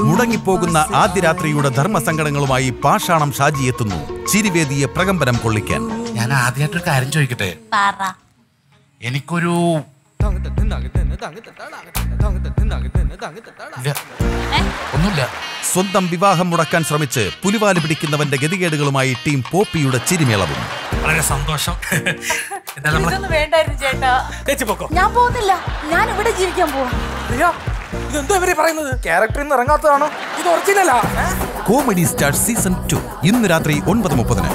മുടങ്ങിപ്പോകുന്ന ആദ്യ രാത്രിയുടെ ധർമ്മസങ്കടങ്ങളുമായി പാഷാണം ഷാജി എത്തുന്നു. ചിരിവേദിയെ പ്രകമ്പനം കൊള്ളിക്കാൻ. ഞാൻ ആദ്യമായിട്ടൊരു കാര്യം ചോദിക്കട്ടെ? എനിക്കൊരു ഒന്നുമില്ല. സ്വന്തം വിവാഹം മുടക്കാൻ ശ്രമിച്ച് പുലിവാൽ പിടിക്കുന്നവന്റെ ഗതികേടുകളുമായി ടീം പോപ്പിയുടെ ചിരിമേളവും. വളരെ സന്തോഷം. എന്താ നമ്മളെ വേണ്ടായിരുന്നു ചേട്ടാ. ചേച്ചി പൊക്കോ? ഞാൻ പോകുന്നില്ല. ഞാൻ ഇവിടെ ജീവിക്കാൻ പോവാ. ഇറങ്ങാത്തതാണോ? ഇത് ഒറിജിനലാ കോമഡി സ്റ്റാർ സീസൺ ടു ഇന്ന് രാത്രി ഒൻപത് മുപ്പതിന്.